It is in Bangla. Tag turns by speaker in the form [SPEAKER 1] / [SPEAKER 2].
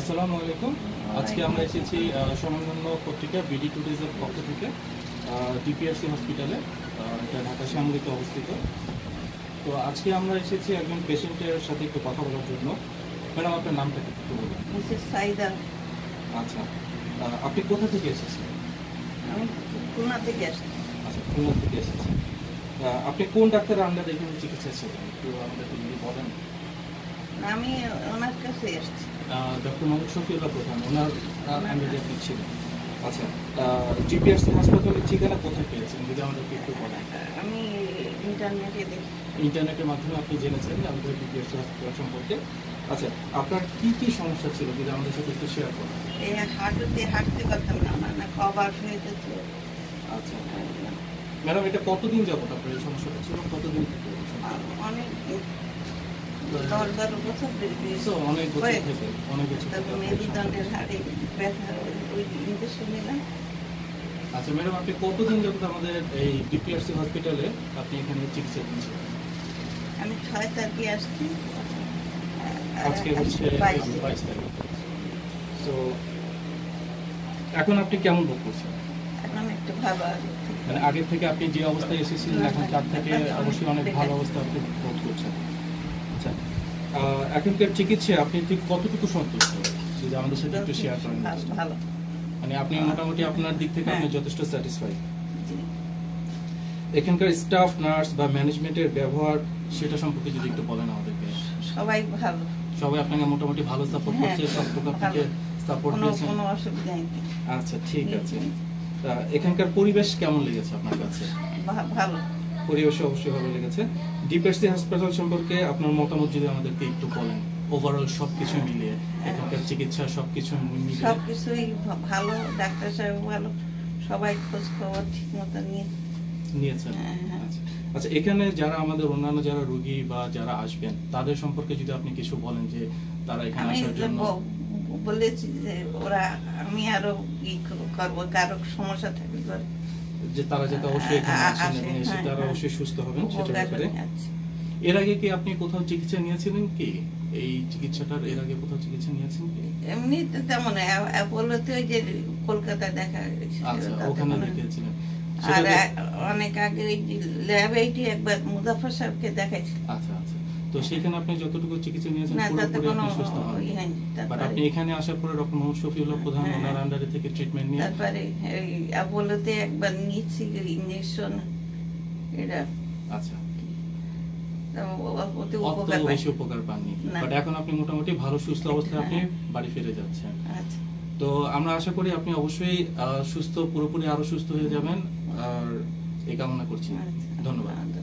[SPEAKER 1] আসসালামু আলাইকুম। আজকে আমরা এসেছি স্বনামধন্য পত্রিকা বিডি ট্যুরিজমের পক্ষ থেকে ডিপিআরসি হসপিটালে এটা ঢাকা শ্যামলিতে অবস্থিত। তো আজকে আমরা এসেছি একজন পেশেন্টের সাথে একটু কথা বলার জন্য। ম্যাডাম আপনার নামটা কি? একটু বলুন।
[SPEAKER 2] মিসেস সাইদা।
[SPEAKER 1] আচ্ছা আপনি কোথা থেকে এসেছেন?
[SPEAKER 2] আমি খুলনা থেকে
[SPEAKER 1] আচ্ছা খুলনা থেকে এসেছেন। আপনি কোন ডাক্তারের আন্ডারে এখানে চিকিৎসা ছিলেন? একটু আমাদেরকে যদি বলেন।
[SPEAKER 2] আমি ওনার কাছে এসছি
[SPEAKER 1] ডক্টর মোহাম্মদ শফিউল্লাহ প্রধান ওনার আন্ডারে ছিলেন আচ্ছা জিপিআরসি হাসপাতালের ঠিকানা কোথায় পেয়েছেন? যদি আমাদেরকে একটু বলেন।
[SPEAKER 2] আমি ইন্টারনেটে দেখি।
[SPEAKER 1] ইন্টারনেটের মাধ্যমে আপনি জেনেছেন আমাদের জিপিআরসি হাসপাতাল সম্পর্কে। আচ্ছা আপনার কি কি সমস্যা ছিল? যদি আমাদের সাথে একটু শেয়ার করেন।
[SPEAKER 2] এই হাঁটুতে হাঁটতে পারতাম না মানে কবার হয়ে যেত
[SPEAKER 1] আচ্ছা ম্যাডাম এটা কতদিন যাবত আপনার এই সমস্যাটা ছিল? কতদিন
[SPEAKER 2] অনেক বছর
[SPEAKER 1] অনেক বছর
[SPEAKER 2] তারপর। মেরুদণ্ডের হাড়ে ব্যথা ওই- ইঞ্জেকশন নিলাম
[SPEAKER 1] আচ্ছা ম্যাডাম আপনি কতদিন যাবত আমাদের এই ডিপিআরসি হসপিটালে আপনি এখানে চিকিৎসা
[SPEAKER 2] আমি ছয় তারিখে আসছি
[SPEAKER 1] আজকে হচ্ছে
[SPEAKER 2] বাইশ
[SPEAKER 1] তারিখ তো এখন আপনি কেমন বোধ করছেন
[SPEAKER 2] এখন আমি একটু ভালো
[SPEAKER 1] মানে আগের থেকে আপনি যে অবস্থায় এসেছিলেন এখন তার থেকে অবশ্যই অনেক ভালো অবস্থা আপনি বোধ করছেন এখনকার চিকিৎসায় আপনি ঠিক কতটুকু সন্তুষ্ট? যদি আমাদের সাথে একটু শেয়ার করেন।
[SPEAKER 2] ভালো-
[SPEAKER 1] মানে আপনি মোটামুটি আপনার দিক থেকে আপনি
[SPEAKER 2] হ্যাঁ।
[SPEAKER 1] যথেষ্ট স্যাটিসফাইড এখানকার স্টাফ নার্স বা ম্যানেজমেন্টের ব্যবহার সেটা সম্পর্কে যদি একটু বলেন আমাদেরকে।
[SPEAKER 2] সবাই ভালো।
[SPEAKER 1] সবাই আপনাকে মোটামুটি ভালো সাপোর্ট
[SPEAKER 2] হ্যাঁ,
[SPEAKER 1] করছে সব প্রকার থেকে সাপোর্ট
[SPEAKER 2] কোনো
[SPEAKER 1] দিয়েছেন।
[SPEAKER 2] কোনো অসুবিধা নেই।
[SPEAKER 1] আচ্ছা ঠিক আছে। তা এখানকার পরিবেশ কেমন লেগেছে আপনার কাছে?
[SPEAKER 2] ভালো।
[SPEAKER 1] পরিবেশ অবশ্যই ভালো লেগেছে। ডিপিএসসি হাসপাতাল সম্পর্কে আপনার মতামত যদি আমাদেরকে একটু বলেন। ওভারঅল সবকিছু মিলিয়ে এখানকার চিকিৎসা সবকিছু মিলিয়ে।
[SPEAKER 2] সব কিছুই ভা- ভালো ডাক্তার সাহেব ভালো সবাই খোঁজ খবর ঠিক মতো নিয়ে
[SPEAKER 1] নিয়েছেন।
[SPEAKER 2] হ্যাঁ, হ্যাঁ।
[SPEAKER 1] আচ্ছা। আচ্ছা এখানে যারা আমাদের অন্যান্য যারা রোগী বা যারা আসবেন তাদের সম্পর্কে যদি আপনি কিছু বলেন যে তারা এখানে
[SPEAKER 2] আমি
[SPEAKER 1] আসার জন্য।
[SPEAKER 2] বলেছি যে ওরা আমি আরও ই করব কারও সমস্যা থাকলে
[SPEAKER 1] যে তারা যাতে অবশ্যই এখানে আসেন এবং এসে
[SPEAKER 2] হ্যাঁ,
[SPEAKER 1] তারা
[SPEAKER 2] হ্যাঁ।
[SPEAKER 1] অবশ্যই সুস্থ হবেন সেটা ব্যাপারে। এর আগে কি আপনি কোথাও চিকিৎসা নিয়েছিলেন কি? এই চিকিৎসাটার এর আগে কোথাও চিকিৎসা নিয়েছেন কি?
[SPEAKER 2] এমনি তো তেমন অ্যা- অ্যাপোলোতে যে কলকাতায় দেখা
[SPEAKER 1] আচ্ছা ওখানে দেখিয়েছিলেন।
[SPEAKER 2] আর অনেক আগে ওই ল্যাব এইটি একবার মুজাফর সাহেবকে দেখাইছি
[SPEAKER 1] আচ্ছা আচ্ছা। তো সেখানে আপনি যতটুকু চিকিৎসা নিয়েছেন পুরোপুরি আপনি সুস্থ হন। বাট আপনি এখানে আসার পরে ডক্টর মোহাম্মদ শফিউল্লাহ প্রধান
[SPEAKER 2] হ্যাঁ।
[SPEAKER 1] ওনার আন্ডারে থেকে ট্রিটমেন্ট নিয়ে
[SPEAKER 2] তারপরে অ্যাপোলোতে একবার নিয়েছি ইঞ্জেকশন এটা
[SPEAKER 1] আচ্ছা।
[SPEAKER 2] উপকার
[SPEAKER 1] বেশি উপকার পাননি। বাট এখন আপনি মোটামুটি ভালো সুস্থ অবস্থায় আপনি বাড়ি ফিরে যাচ্ছেন।
[SPEAKER 2] আচ্ছা।
[SPEAKER 1] তো আমরা আশা করি আপনি অবশ্যই সুস্থ পুরোপুরি আরও সুস্থ হয়ে যাবেন। আর এই কামনা করছি।
[SPEAKER 2] আচ্ছা।
[SPEAKER 1] ধন্যবাদ।
[SPEAKER 2] ধন্যবাদ